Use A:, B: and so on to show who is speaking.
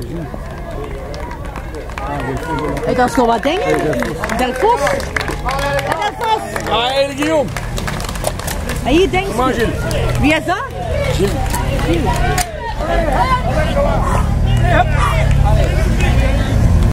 A: gezien.
B: Hey, dat is nog wat dingen. Del Vos. Del Vos.
A: Ah, hele Guillaume.
B: En hier denk je. Wie is dat?
A: Gilles.
B: Gilles.